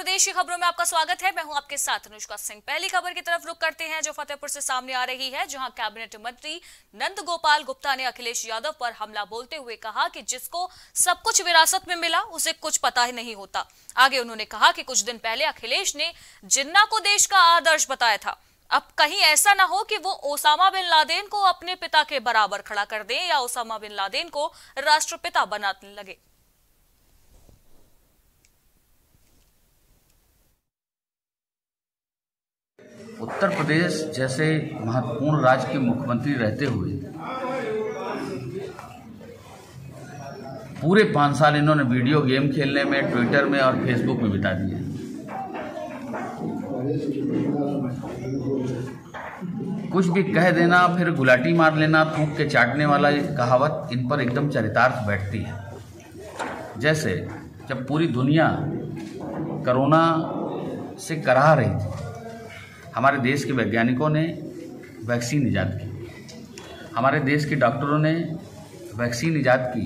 प्रदेश की खबरों में आपका स्वागत है। मैं हूँ आपके साथ अनुष्का सिंह। पहली खबर की तरफ़ रुक करते हैं जो फतेहपुर से सामने आ रही है, जहाँ कैबिनेट मंत्री नंद गोपाल गुप्ता ने अखिलेश यादव पर हमला बोलते हुए कहा कि जिसको सब कुछ विरासत में मिला, उसे कुछ पता ही नहीं होता। आगे उन्होंने कहा कि कुछ दिन पहले अखिलेश ने जिन्ना को देश का आदर्श बताया था। अब कहीं ऐसा ना हो कि वो ओसामा बिन लादेन को अपने पिता के बराबर खड़ा कर दें या ओसामा बिन लादेन को राष्ट्रपिता बनाने लगे। उत्तर प्रदेश जैसे महत्वपूर्ण राज्य के मुख्यमंत्री रहते हुए पूरे पाँच साल इन्होंने वीडियो गेम खेलने में, ट्विटर में और फेसबुक में बिता दिए। कुछ भी कह देना, फिर गुलाटी मार लेना, थूक के चाटने वाला कहावत इन पर एकदम चरितार्थ बैठती है। जैसे जब पूरी दुनिया कोरोना से कराह रही थी हमारे देश के वैज्ञानिकों ने वैक्सीन ईजाद की। हमारे देश के डॉक्टरों ने वैक्सीन ईजाद की।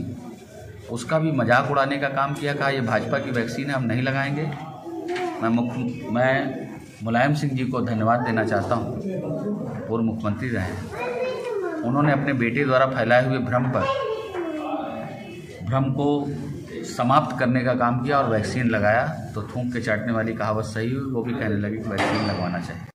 उसका भी मज़ाक उड़ाने का काम किया, कहा, ये भाजपा की वैक्सीन है, हम नहीं लगाएँगे। मैं मुख्य मैं मुलायम सिंह जी को धन्यवाद देना चाहता हूँ। पूर्व मुख्यमंत्री रहे उन्होंने अपने बेटे द्वारा फैलाए हुए भ्रम पर, भ्रम को समाप्त करने का काम किया और वैक्सीन लगाया। तो थूक के चाटने वाली कहावत सही हुई, वो भी कहने लगी कि वैक्सीन लगवाना चाहिए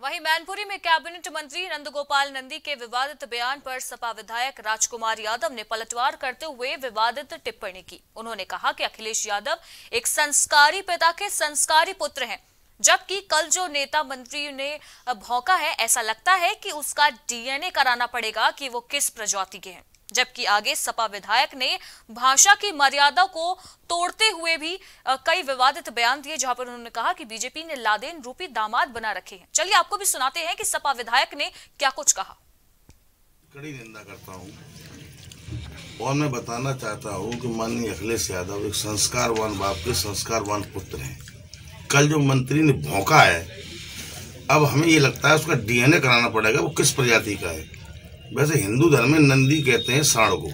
वहीं मैनपुरी में कैबिनेट मंत्री नंदगोपाल नंदी के विवादित बयान पर सपा विधायक राजकुमार यादव ने पलटवार करते हुए विवादित टिप्पणी की। उन्होंने कहा कि अखिलेश यादव एक संस्कारी पिता के संस्कारी पुत्र हैं, जबकि कल जो नेता मंत्री ने भौंका है, ऐसा लगता है कि उसका डीएनए कराना पड़ेगा कि वो किस प्रजाति के हैं। जबकि आगे सपा विधायक ने भाषा की मर्यादा को तोड़ते हुए भी कई विवादित बयान दिए, जहाँ पर उन्होंने कहा कि बीजेपी ने लादेन रूपी दामाद बना रखे हैं। चलिए आपको भी सुनाते हैं कि सपा विधायक ने क्या कुछ कहा। कड़ी निंदा करता हूँ और मैं बताना चाहता हूँ कि माननीय अखिलेश यादव एक संस्कारवान बाप के संस्कारवान पुत्र हैं। कल जो मंत्री ने भौंका है, अब हमें ये लगता है उसका डीएनए कराना पड़ेगा, वो किस प्रजाति का है। वैसे हिंदू धर्म में नंदी कहते हैं साढ़ को।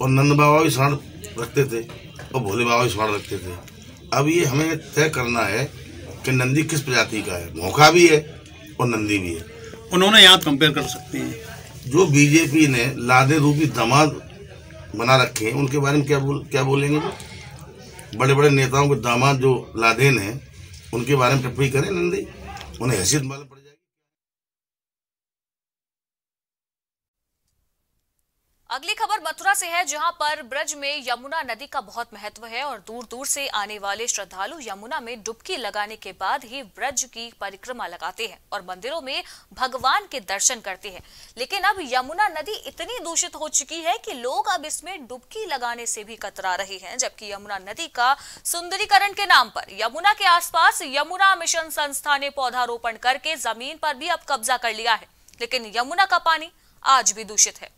और नंद बाबा भी साढ़ रखते थे और भोले बाबा भी साढ़ रखते थे। अब ये हमें तय करना है कि नंदी किस प्रजाति का है। भौंका भी है और नंदी भी है। उन्होंने यहाँ कंपेयर कर सकते हैं। जो बीजेपी ने लादे रूपी दामाद बना रखे हैं उनके बारे में क्या बोल क्या बोलेंगे? बड़े बड़े नेताओं के दामाद जो लादेन हैं उनके बारे में टिप्पणी करें नंदी? उन्हें हैसियत मालूम पड़ जाएगी अगली खबर मथुरा से है, जहाँ पर ब्रज में यमुना नदी का बहुत महत्व है और दूर दूर से आने वाले श्रद्धालु यमुना में डुबकी लगाने के बाद ही ब्रज की परिक्रमा लगाते हैं और मंदिरों में भगवान के दर्शन करते हैं। लेकिन अब यमुना नदी इतनी दूषित हो चुकी है कि लोग अब इसमें डुबकी लगाने से भी कतरा रहे हैं, जबकि यमुना नदी का सुंदरीकरण के नाम पर यमुना के आसपास यमुना मिशन संस्था ने पौधारोपण करके ज़मीन पर भी अब कब्जा कर लिया है। लेकिन यमुना का पानी आज भी दूषित है।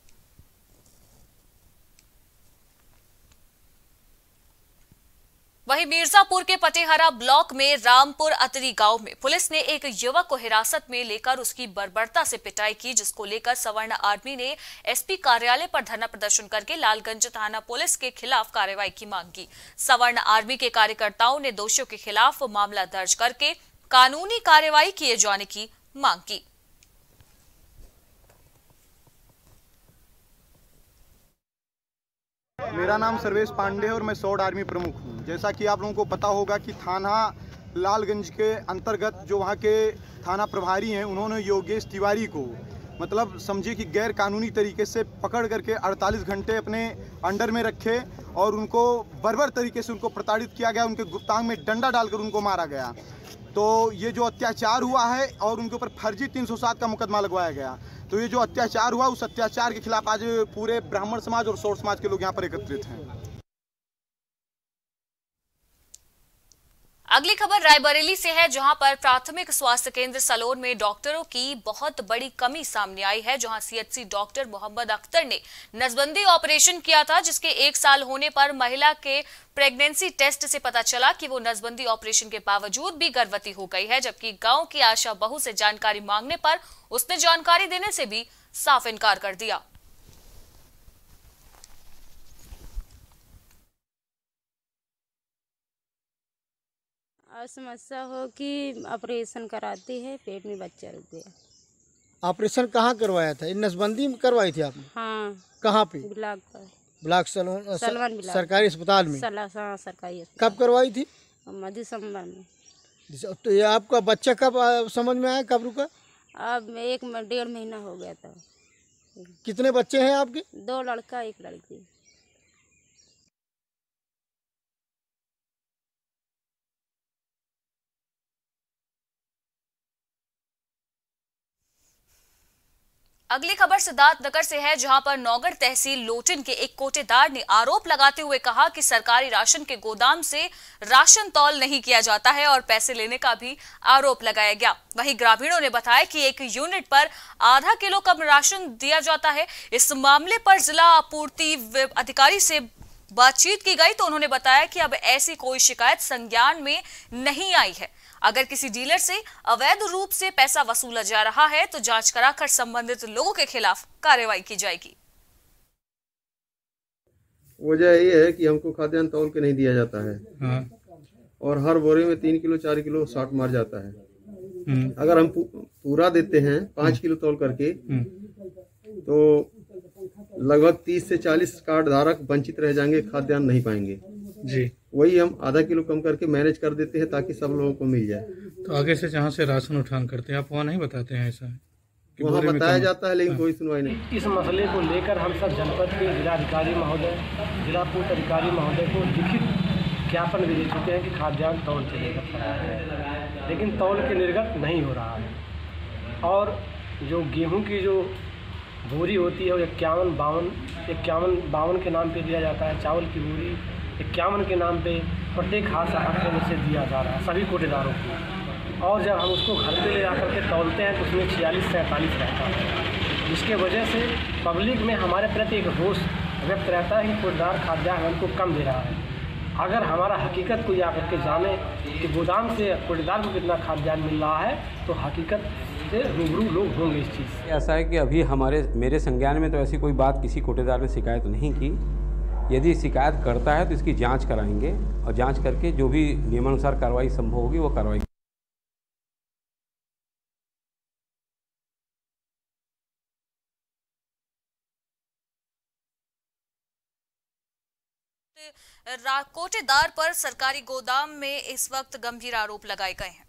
वहीं मिर्जापुर के पटेहरा ब्लॉक में रामपुर अतरी गाँव में पुलिस ने एक युवक को हिरासत में लेकर उसकी बर्बरता से पिटाई की, जिसको लेकर सवर्ण आर्मी ने एसपी कार्यालय पर धरना प्रदर्शन करके लालगंज थाना पुलिस के खिलाफ कार्रवाई की मांग की। सवर्ण आर्मी के कार्यकर्ताओं ने दोषियों के खिलाफ मामला दर्ज करके कानूनी कार्रवाई किए जाने की मांग की। मेरा नाम सर्वेश पांडे है और मैं सौड आर्मी प्रमुख हूँ। जैसा कि आप लोगों को पता होगा कि थाना लालगंज के अंतर्गत जो वहाँ के थाना प्रभारी हैं, उन्होंने योगेश तिवारी को मतलब समझिए कि गैर कानूनी तरीके से पकड़ करके 48 घंटे अपने अंडर में रखे और उनको बर्बर तरीके से उनको प्रताड़ित किया गया, उनके गुप्तांग में डंडा डालकर उनको मारा गया। तो ये जो अत्याचार हुआ है और उनके ऊपर फर्जी 307 का मुकदमा लगवाया गया। तो ये जो अत्याचार हुआ, उस अत्याचार के खिलाफ आज पूरे ब्राह्मण समाज और सौर समाज के लोग यहाँ पर एकत्रित हैं। अगली खबर रायबरेली से है, जहाँ पर प्राथमिक स्वास्थ्य केंद्र सलोन में डॉक्टरों की बहुत बड़ी कमी सामने आई है, जहाँ सीएचसी डॉक्टर मोहम्मद अख्तर ने नसबंदी ऑपरेशन किया था, जिसके एक साल होने पर महिला के प्रेगनेंसी टेस्ट से पता चला कि वो नसबंदी ऑपरेशन के बावजूद भी गर्भवती हो गई है, जबकि गाँव की आशा बहू से जानकारी मांगने पर उसने जानकारी देने से भी साफ़ इनकार कर दिया। और समस्या हो कि ऑपरेशन कराती है पेट में बच्चा रुक गया ऑपरेशन कहाँ करवाया था? नसबंदी में करवाई थी आपने? हाँ। कहाँ पे? ब्लॉक पर। ब्लॉक सलवन सलवन सरकारी अस्पताल में? हाँ, सरकारी कब करवाई थी? दिसंबर में। तो ये आपका बच्चा कब समझ में आया कब रुका? अब एक डेढ़ महीना हो गया था। कितने बच्चे हैं आपके? दो लड़का एक लड़की। अगली खबर सिद्धार्थ नगर से है, जहाँ पर नौगढ़ तहसील लोटन के एक कोटेदार ने आरोप लगाते हुए कहा कि सरकारी राशन के गोदाम से राशन तौल नहीं किया जाता है और पैसे लेने का भी आरोप लगाया गया। वहीं ग्रामीणों ने बताया कि एक यूनिट पर आधा किलो कम राशन दिया जाता है। इस मामले पर जिला आपूर्ति अधिकारी से बातचीत की गई तो उन्होंने बताया कि अब ऐसी कोई शिकायत संज्ञान में नहीं आई है। अगर किसी डीलर से अवैध रूप से पैसा वसूला जा रहा है तो जाँच कराकर संबंधित लोगों के खिलाफ कार्रवाई की जाएगी। वजह ये है कि हमको खाद्यान्न तौल के नहीं दिया जाता है। हाँ। और हर बोरे में तीन किलो चार किलो शॉर्ट मार जाता है। हम्म, अगर हम पूरा देते हैं पाँच किलो तौल करके हम्म, तो लगभग तीस से चालीस कार्ड धारक वंचित रह जाएँगे खाद्यान्न नहीं पाएँगे। जी। वही हम आधा किलो कम करके मैनेज कर देते हैं ताकि सब लोगों को मिल जाए। तो आगे से जहाँ से राशन उठान करते हैं आप वहाँ नहीं बताते हैं ऐसा? वहाँ बताया जाता है लेकिन कोई सुनवाई नहीं। इस मसले को लेकर हम सब जनपद के जिलाधिकारी महोदय जिला पूर्त अधिकारी महोदय को लिखित ज्ञापन भी दे चुके हैं कि खाद्यान्न तौल से फरार है। लेकिन तौल के निर्गत नहीं हो रहा है। और जो गेहूँ की जो बोरी होती है वो इक्यावन बावन इक्यावन बावन के नाम पे दिया जाता है चावल की बोरी इक्यावन के नाम पे प्रत्येक हाथ आठ केंद्र से दिया जा रहा है, सभी कोटेदारों को। और जब हम उसको घर पे ले जाकर के तोलते हैं तो उसमें छियालीस सैंतालीस रहता है। जिसके वजह से पब्लिक में हमारे प्रति एक रोष व्यक्त रहता है कि कोटेदार खाद्यान्न हमको कम दे रहा है। अगर हमारा हकीकत को आकर के जाने कि गोदाम से कोटेदार को कितना खाद्यान्न मिल रहा है तो हकीकत से रूबरू लोग होंगे इस चीज़ ऐसा है कि अभी हमारे, मेरे संज्ञान में तो ऐसी कोई बात किसी कोटेदार ने शिकायत नहीं की। यदि शिकायत करता है तो इसकी जाँच कराएँगे और जाँच करके जो भी नियमानुसार कार्रवाई संभव होगी वो कार्रवाई कोटेदार पर सरकारी गोदाम में इस वक्त गंभीर आरोप लगाए गए हैं।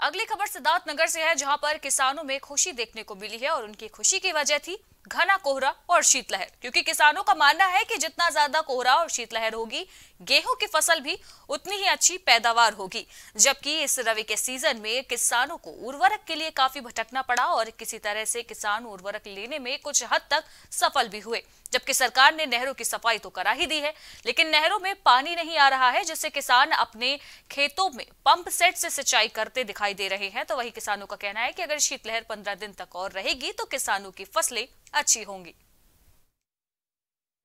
अगली खबर सिद्धार्थनगर से है, जहाँ पर किसानों में खुशी देखने को मिली है और उनकी खुशी की वजह थी घना कोहरा और शीतलहर, क्योंकि किसानों का मानना है कि जितना ज़्यादा कोहरा और शीतलहर होगी, गेहूँ की फ़सल भी उतनी ही अच्छी पैदावार होगी। जबकि इस रवि के सीज़न में किसानों को उर्वरक के लिए काफ़ी भटकना पड़ा और किसी तरह से किसान उर्वरक लेने में कुछ हद तक सफल भी हुए, जबकि सरकार ने नहरों की सफ़ाई तो करा ही दी है, लेकिन नहरों में पानी नहीं आ रहा है, जिससे किसान अपने खेतों में पंप सेट से सिंचाई करते दिखाई दे रहे हैं। तो वही किसानों का कहना है कि अगर शीतलहर पंद्रह दिन तक और रहेगी तो किसानों की फ़सलें अच्छी होंगी।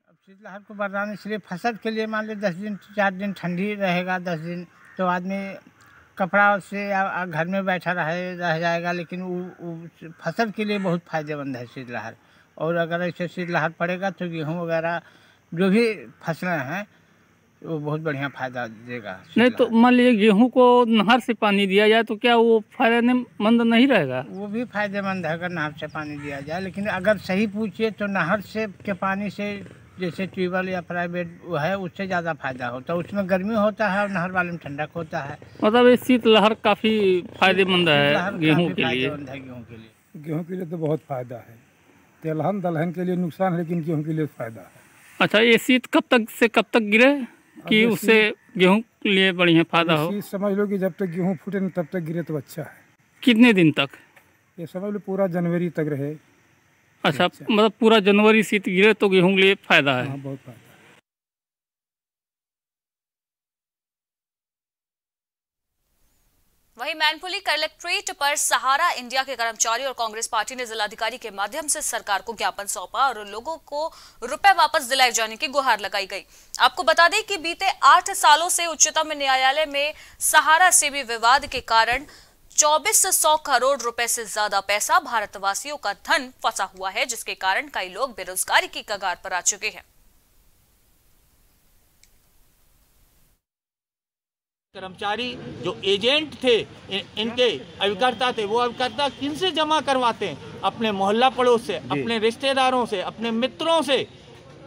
अब शीतलहर को बरदाने इसलिए फ़सल के लिए मान लीजिए दस दिन, चार दिन ठंडी रहेगा, दस दिन तो आदमी कपड़ा से घर में बैठा रहे, रह जाएगा, लेकिन वो फ़सल के लिए बहुत फ़ायदेमंद है शीतलहर। और अगर ऐसे शीतलहर पड़ेगा तो गेहूँ वगैरह जो भी फ़सलें हैं वो बहुत बढ़िया फ़ायदा देगा। नहीं तो मान लीजिए गेहूँ को नहर से पानी दिया जाए तो क्या वो फ़ायदेमंद नहीं रहेगा? वो भी फ़ायदेमंद है अगर नहर से पानी दिया जाए लेकिन अगर सही पूछिए तो नहर से के पानी से जैसे ट्यूबवेल या प्राइवेट वो है उससे ज़्यादा फ़ायदा होता है। उसमें गर्मी होता है और नहर वाले में ठंडक होता है। मतलब ये शीतलहर काफ़ी फ़ायदेमंद है गेहूँ के लिए। फ़ायदेमंद है गेहूँ के लिए। गेहूँ के लिए तो बहुत फ़ायदा है। तेलहन दलहन के लिए नुकसान है लेकिन गेहूँ के लिए फ़ायदा है। अच्छा ये शीत कब तक से कब तक गिरे? कि उससे गेहूँ के लिए बढ़िया फ़ायदा हो। समझ लो कि जब तक गेहूँ फूटे ना तब तक गिरे तो अच्छा है। कितने दिन तक? ये समझ लो पूरा जनवरी तक रहे। अच्छा मतलब पूरा जनवरी शीत गिरे तो गेहूँ के लिए फ़ायदा है। हाँ बहुत फ़ायदा। वहीं मैनपुली कलेक्ट्रेट पर सहारा इंडिया के कर्मचारी और कांग्रेस पार्टी ने जिलाधिकारी के माध्यम से सरकार को ज्ञापन सौंपा और लोगों को रुपए वापस दिलाए जाने की गुहार लगाई गई। आपको बता दें कि बीते आठ सालों से उच्चतम न्यायालय में सहारा से भी विवाद के कारण चौबीस सौ करोड़ रुपए से ज़्यादा पैसा भारतवासियों का धन फंसा हुआ है, जिसके कारण कई लोग बेरोजगारी की कगार पर आ चुके हैं। कर्मचारी जो एजेंट थे इनके अभिकर्ता थे वो अभिकर्ता किन से जमा करवाते हैं? अपने मोहल्ला पड़ोस से अपने रिश्तेदारों से अपने मित्रों से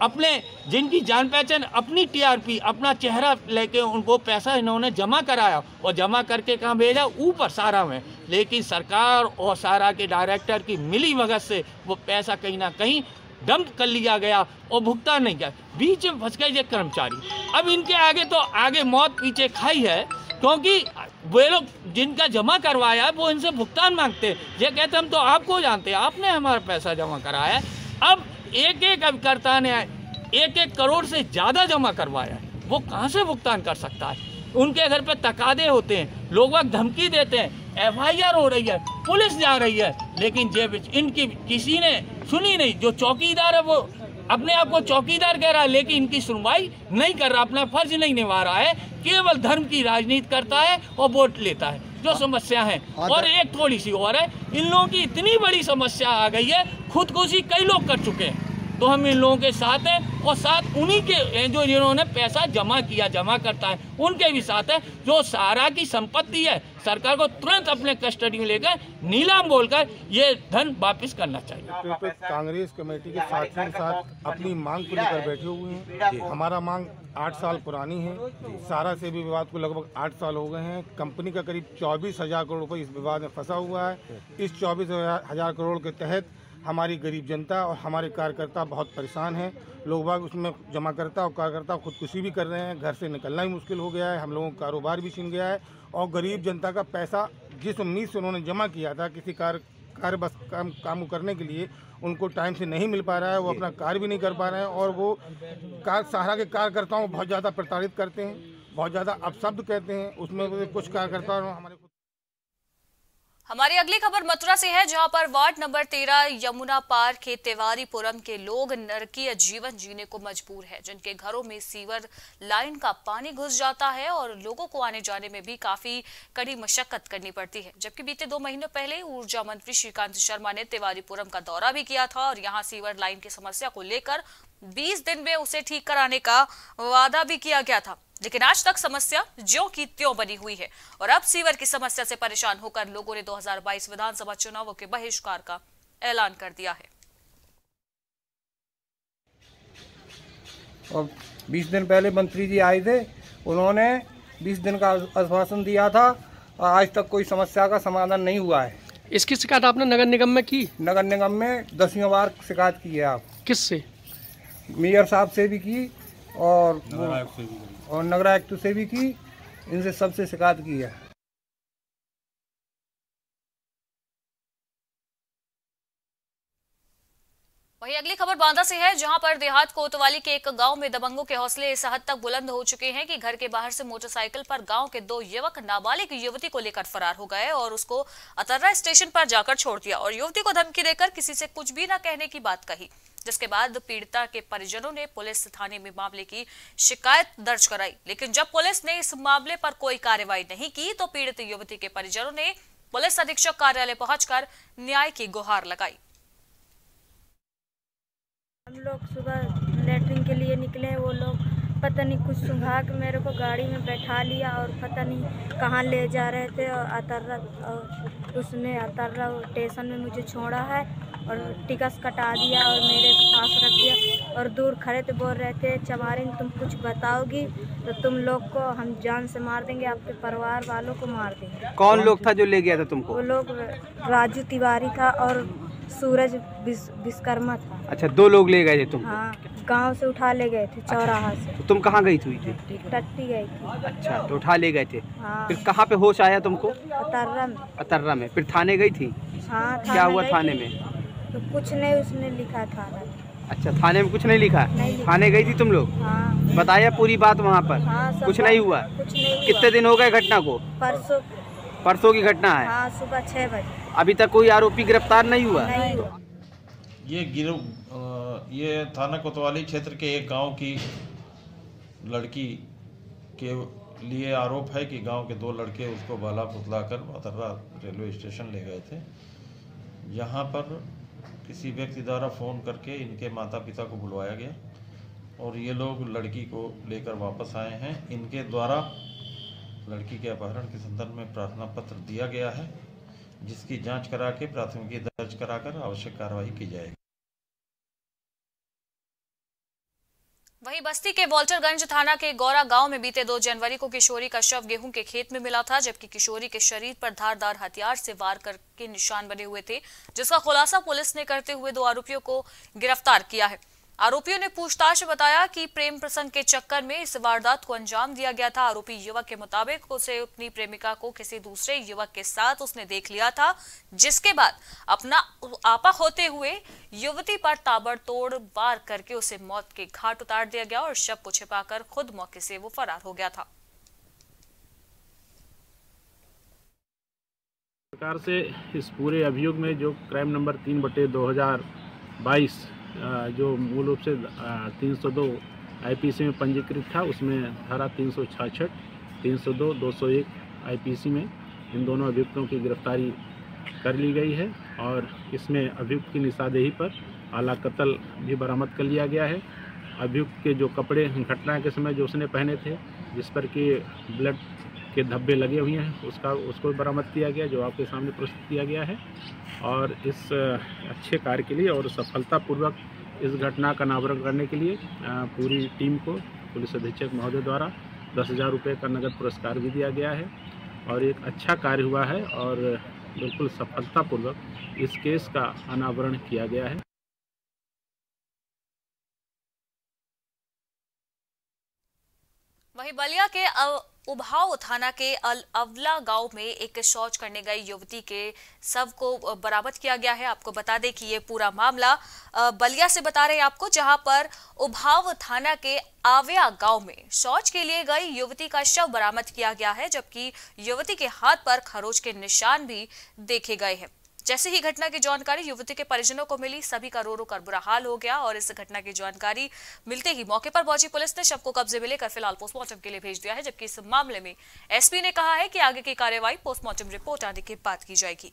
अपने जिनकी जान पहचान अपनी टीआरपी अपना चेहरा लेके उनको पैसा इन्होंने जमा कराया। और जमा करके कहाँ भेजा? ऊपर सारा में। लेकिन सरकार और सारा के डायरेक्टर की मिली भगत से वो पैसा कहीं ना कहीं डंप कर लिया गया और भुगतान नहीं किया बीच में फंस गए ये कर्मचारी। अब इनके आगे तो आगे मौत पीछे खाई है, क्योंकि वे लोग जिनका जमा करवाया है, वो इनसे भुगतान मांगते हैं। ये कहते हम तो आपको जानते हैं, आपने हमारा पैसा जमा कराया है। अब एक एक अभिकर्ता ने एक एक करोड़ से ज़्यादा जमा करवाया है। वो कहाँ से भुगतान कर सकता है? उनके घर पर तकादे होते हैं, लोग वक्त धमकी देते हैं, एफआईआर हो रही है, पुलिस जा रही है। लेकिन जे इनकी किसी ने सुनी नहीं जो चौकीदार है वो अपने आप को चौकीदार कह रहा है लेकिन इनकी सुनवाई नहीं कर रहा अपना फ़र्ज़ नहीं निभा रहा है केवल धर्म की राजनीति करता है और वोट लेता है जो समस्या है। और एक थोड़ी सी और है इन लोगों की इतनी बड़ी समस्या आ गई है खुदकुशी कई लोग कर चुके हैं। तो हम इन लोगों के साथ हैं और साथ उन्हीं के जो जिन्होंने पैसा जमा किया जमा करता है। उनके भी साथ है जो सारा की संपत्ति है। सरकार को तुरंत अपने कस्टडी में लेकर नीलाम बोलकर ये धन वापस करना चाहिए। पे कांग्रेस कमेटी के साथियों के साथ अपनी मांग को लेकर बैठे हुए हैं। हमारा मांग आठ साल पुरानी है। सारा से भी विवाद को लगभग आठ साल हो गए हैं। कंपनी का करीब चौबीस हज़ार करोड़ रुपए इस विवाद में फंसा हुआ है। इस चौबीस हज़ार करोड़ के तहत हमारी गरीब जनता और हमारे कार्यकर्ता बहुत परेशान हैं। लोग बाग उसमें जमा करता और कार्यकर्ता खुदकुशी भी कर रहे हैं। घर से निकलना ही मुश्किल हो गया है। हम लोगों का कारोबार भी छिन गया है और गरीब जनता का पैसा जिस उम्मीद से उन्होंने जमा किया था किसी कार्य कार्य बस काम काम करने के लिए उनको टाइम से नहीं मिल पा रहा है। वो अपना कार्य भी नहीं कर पा रहे हैं और वो कार सहारा के कार्यकर्ताओं को बहुत ज़्यादा प्रताड़ित करते हैं बहुत ज़्यादा अपशब्द कहते हैं। उसमें कुछ कार्यकर्ता हमारे हमारी अगली खबर मथुरा से है, जहाँ पर वार्ड नंबर तेरह यमुना पार के तिवारीपुरम के लोग नरकीय जीवन जीने को मजबूर है, जिनके घरों में सीवर लाइन का पानी घुस जाता है और लोगों को आने जाने में भी काफ़ी कड़ी मशक्कत करनी पड़ती है। जबकि बीते दो महीनों पहले ऊर्जा मंत्री श्रीकांत शर्मा ने तिवारीपुरम का दौरा भी किया था और यहाँ सीवर लाइन की समस्या को लेकर 20 दिन में उसे ठीक कराने का वादा भी किया गया था। लेकिन आज तक समस्या ज्यो की त्यों बनी हुई है और अब सीवर की समस्या से परेशान होकर लोगों ने 2022 विधानसभा चुनावों के बहिष्कार का ऐलान कर दिया है। और 20 दिन पहले मंत्री जी आए थे उन्होंने 20 दिन का आश्वासन दिया था और आज तक कोई समस्या का समाधान नहीं हुआ है। इसकी शिकायत आपने नगर निगम में की? नगर निगम में दसवीं बार शिकायत की है आप। किससे? मेयर साहब से भी की और और नगर आयुक्त से भी की इनसे सबसे शिकायत की है। वहीं अगली खबर बांदा से है जहाँ पर देहात कोतवाली के एक गाँव में दबंगों के हौसले इस हद तक बुलंद हो चुके हैं कि घर के बाहर से मोटरसाइकिल पर गाँव के दो युवक नाबालिग युवती को लेकर फरार हो गए और उसको अतर्रा स्टेशन पर जाकर छोड़ दिया। और युवती को धमकी देकर किसी से कुछ भी न कहने की बात कही। जिसके बाद पीड़िता के परिजनों ने पुलिस थाने में मामले की शिकायत दर्ज कराई। लेकिन जब पुलिस ने इस मामले पर कोई कार्रवाई नहीं की तो पीड़ित युवती के परिजनों ने पुलिस अधीक्षक कार्यालय पहुंचकर न्याय की गुहार लगाई। हम लोग सुबह लेटरिन के लिए निकले वो लोग पता नहीं कुछ सुंघा के मेरे को गाड़ी में बैठा लिया और पता नहीं कहाँ ले जा रहे थे और अतर्रा उसने अतर्रा स्टेशन में मुझे छोड़ा है। और टिकट कटा दिया और मेरे पास रख दिया। और दूर खड़े थे बोल रहे थे चमारिन तुम कुछ बताओगी? तो तुम लोग को हम जान से मार देंगे आपके परिवार वालों को मार देंगे। कौन लोग था जो ले गया था तुमको? वो लोग राजू तिवारी था और सूरज विश्वकर्मा था। अच्छा दो लोग ले गए थे तुम हाँ गाँव से उठा ले गए थे चौराहा से। तो तुम कहाँ गई थी? थी टट्टी गई थी। अच्छा तो उठा ले गए थे। हाँ। फिर कहाँ पे होश आया तुमको? अतर्रा में अतर्रा में। फिर थाने गई थी? हाँ क्या हुआ थाने में? तो कुछ नहीं उसने लिखा था अच्छा थाने में कुछ नहीं लिखा? नहीं थाने गई थी तुम लोग? हाँ। बताया पूरी बात वहाँ पर? हाँ कुछ नहीं हुआ? कुछ नहीं हुआ। कितने दिन हो गए घटना को? परसों। परसों की घटना है? हाँ सुबह छः बजे। अभी तक कोई आरोपी गिरफ़्तार नहीं हुआ? नहीं ये गिरो ये थाना कोतवाली क्षेत्र के एक गाँव की लड़की के लिए आरोप है कि गाँव के दो लड़के उसको बाला पुतला कर बातर्रा रेलवे स्टेशन ले गए थे। यहाँ पर किसी व्यक्ति द्वारा फ़ोन करके इनके माता पिता को बुलवाया गया और ये लोग लड़की को लेकर वापस आए हैं। इनके द्वारा लड़की के अपहरण के संदर्भ में प्रार्थना पत्र दिया गया है, जिसकी जाँच करा के प्राथमिकी दर्ज कराकर आवश्यक कार्रवाई की जाएगी। वहीं बस्ती के वॉल्टरगंज थाना के गौरा गाँव में बीते दो जनवरी को किशोरी का शव गेहूँ के खेत में मिला था, जबकि किशोरी के शरीर पर धारदार हथियार से वार करके निशान बने हुए थे, जिसका खुलासा पुलिस ने करते हुए दो आरोपियों को गिरफ़्तार किया है। आरोपियों ने पूछताछ बताया कि प्रेम प्रसंग के चक्कर में इस वारदात को अंजाम दिया गया था। आरोपी युवक के मुताबिक उसे अपनी प्रेमिका को किसी दूसरे युवक के साथ उसने देख लिया था, जिसके बाद अपना आपा होते हुए युवती पर ताबड़तोड़ वार करके उसे मौत के घाट उतार दिया गया और शव को छिपाकर खुद मौके से वो फरार हो गया था। प्रकार से इस पूरे अभियोग में जो क्राइम नंबर तीन बटे दो बाईस जो मूल रूप से तीन सौ दो आई में पंजीकृत था, उसमें धारा तीन सौ छाछठ, तीन सौ दो दो सौ एक में इन दोनों अभियुक्तों की गिरफ्तारी कर ली गई है और इसमें अभियुक्त की निशादेही पर आला कत्ल भी बरामद कर लिया गया है। अभियुक्त के जो कपड़े, घटना के समय जो उसने पहने थे, जिस पर कि ब्लड के धब्बे लगे हुए हैं। उसका, उसको बरामद किया गया, जो आपके सामने प्रस्तुत किया गया है। और इस अच्छे कार्य के लिए और सफलतापूर्वक इस घटना का अनावरण करने के लिए पूरी टीम को पुलिस अधीक्षक महोदय द्वारा दस हज़ार रुपये का नगद पुरस्कार भी दिया गया है। और एक अच्छा कार्य हुआ है और बिल्कुल सफलतापूर्वक इस केस का अनावरण किया गया है। वहीं बलिया के उभाव थाना के अल, अवला गाँव में एक शौच करने गई युवती के शव को बरामद किया गया है। आपको बता दें कि ये पूरा मामला बलिया से बता रहे हैं आपको, जहाँ पर उभाव थाना के आव्या गाँव में शौच के लिए गई युवती का शव बरामद किया गया है, जबकि युवती के हाथ पर खरोच के निशान भी देखे गए हैं। जैसे ही घटना की जानकारी युवती के परिजनों को मिली, सभी का रो रो कर बुरा हाल हो गया और इस घटना की जानकारी मिलते ही मौके पर पहुँची पुलिस ने शव को कब्जे में लेकर फ़िलहाल पोस्टमार्टम के लिए भेज दिया है, जबकि इस मामले में एसपी ने कहा है कि आगे की कार्यवाही पोस्टमार्टम रिपोर्ट आने के बाद की जाएगी।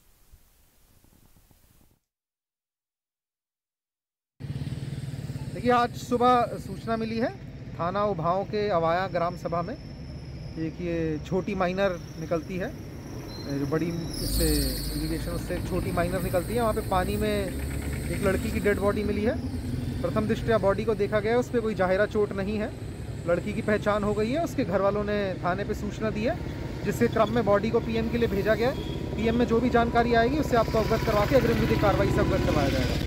देखिए, आज सुबह सूचना मिली है, थाना उभाव के अवाया ग्राम सभा में, एक ये छोटी माइनर निकलती है। जो बड़ी इससे इरीगेशन उससे छोटी माइनर निकलती है, वहाँ पे पानी में एक लड़की की डेड बॉडी मिली है। प्रथम दृष्टया बॉडी को देखा गया है उस पर कोई जाहिरा चोट नहीं है। लड़की की पहचान हो गई है, उसके घर वालों ने थाने पर सूचना दी है जिसके क्रम में बॉडी को पीएम के लिए भेजा गया है। पीएम में जो भी जानकारी आएगी, उससे आपको अवगत करवा के अग्रिम विधि कार्रवाई से अवगत करवाया जाएगा।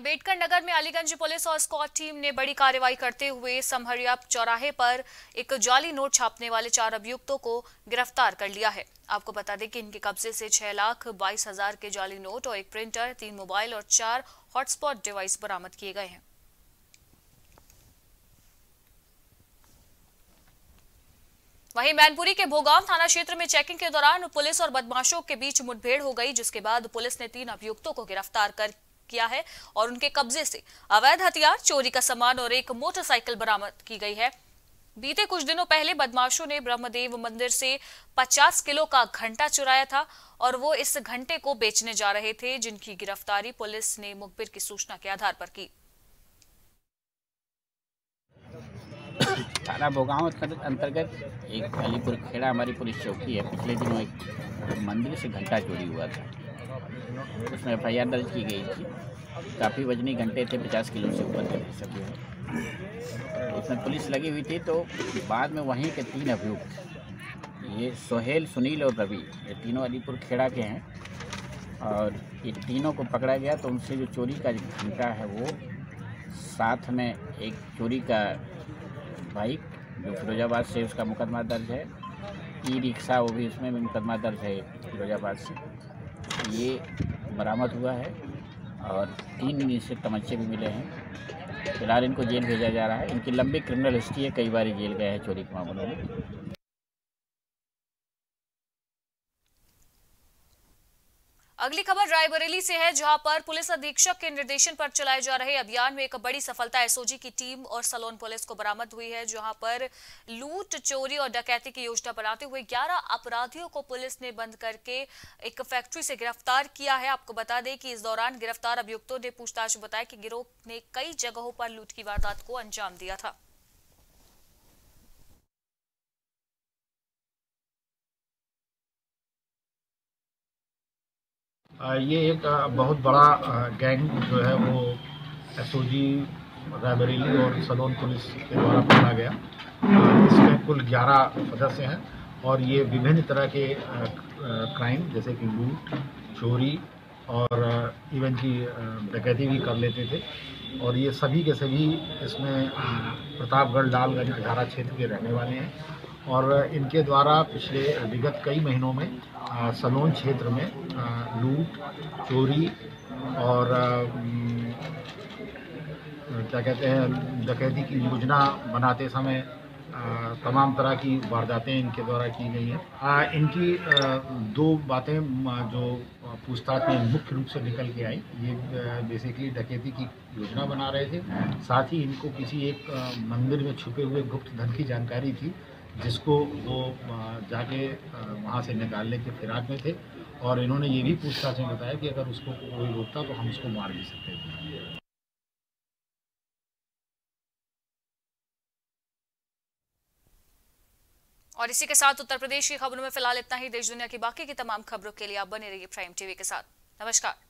वहीं अंबेडकर नगर में अलीगंज पुलिस और स्कॉट टीम ने बड़ी कार्रवाई करते हुए समहरिया चौराहे पर एक जाली नोट छापने वाले चार अभियुक्तों को गिरफ़्तार कर लिया है। आपको बता दें कि इनके कब्जे से छह लाख बाईस हज़ार के जाली नोट और एक प्रिंटर, तीन मोबाइल और चार हॉटस्पॉट डिवाइस बरामद किए गए हैं। वहीं मैनपुरी के भोगांव थाना क्षेत्र में चेकिंग के दौरान पुलिस और बदमाशों के बीच मुठभेड़ हो गई, जिसके बाद पुलिस ने तीन अभियुक्तों को गिरफ़्तार कर किया है और उनके कब्जे से अवैध हथियार, चोरी का सामान और एक मोटरसाइकिल बरामद की गई है। बीते कुछ दिनों पहले बदमाशों ने ब्रह्मदेव मंदिर से 50 किलो का घंटा चुराया था और वो इस घंटे को बेचने जा रहे थे, जिनकी गिरफ्तारी पुलिस ने मुखबिर की सूचना के आधार पर की। थाना भोगांव अंतर्गत एक अलीपुर खेड़ा हमारी पुलिस चौकी है। पिछले दिनों एक मंदिर से घंटा चोरी हुआ था। उसमें एफ़ आई दर्ज की गई थी। काफ़ी वजनी घंटे थे, पचास किलो से ऊपर थे सब जो है। उसमें पुलिस लगी हुई थी तो बाद में वहीं के तीन अभियुक्त, ये सोहेल, सुनील और रवि, ये तीनों अलीपुर खेड़ा के हैं। और ये तीनों को पकड़ा गया तो उनसे जो चोरी का घंटा है, वो साथ में एक चोरी का बाइक जो फिरोजाबाद से उसका मुकदमा दर्ज है ई रिक्शा वो भी उसमें भी मुकदमा दर्ज है फिरोजाबाद से। ये बरामद हुआ है और तीन इनसे तमचे भी मिले हैं। फ़िलहाल इनको जेल भेजा जा रहा है। इनकी लंबी क्रिमिनल हिस्ट्री है। कई बार जेल गए हैं चोरी के मामलों में। अगली खबर रायबरेली से है, जहाँ पर पुलिस अधीक्षक के निर्देशन पर चलाए जा रहे अभियान में एक बड़ी सफलता एसओजी की टीम और सलोन पुलिस को बरामद हुई है, जहाँ पर लूट, चोरी और डकैती की योजना बनाते हुए 11 अपराधियों को पुलिस ने बंद करके एक फैक्ट्री से गिरफ़्तार किया है। आपको बता दें कि इस दौरान गिरफ़्तार अभियुक्तों ने पूछताछ बताया कि गिरोह ने कई जगहों पर लूट की वारदात को अंजाम दिया था। ये एक बहुत बड़ा गैंग जो है वो एसओजी, रायबरेली और सलोन पुलिस के द्वारा पकड़ा गया। इसमें कुल 11 सदस्य हैं और ये विभिन्न तरह के क्राइम जैसे कि लूट, चोरी और इवन की डकैती भी कर लेते थे। और ये सभी के सभी इसमें प्रतापगढ़, लालगंज, अठारह क्षेत्र के रहने वाले हैं। और इनके द्वारा पिछले, विगत कई महीनों में सलोन क्षेत्र में लूट, चोरी और क्या कहते हैं, डकैती की योजना बनाते समय तमाम तरह की वारदातें इनके द्वारा की गई हैं। इनकी दो बातें जो पूछताछ में मुख्य रूप से निकल के आई। ये बेसिकली डकैती की योजना बना रहे थे। साथ ही इनको किसी एक मंदिर में छुपे हुए गुप्त धन की जानकारी थी। जिसको वो जाके वहाँ से निकालने के फिराक में थे और इन्होंने ये भी पूछताछ में बताया कि अगर उसको कोई रोकता तो हम उसको मार भी सकते थे। और इसी के साथ उत्तर प्रदेश की खबरों में फ़िलहाल इतना ही। देश दुनिया की बाकी की तमाम खबरों के लिए आप बने रहिए प्राइम टीवी के साथ। नमस्कार।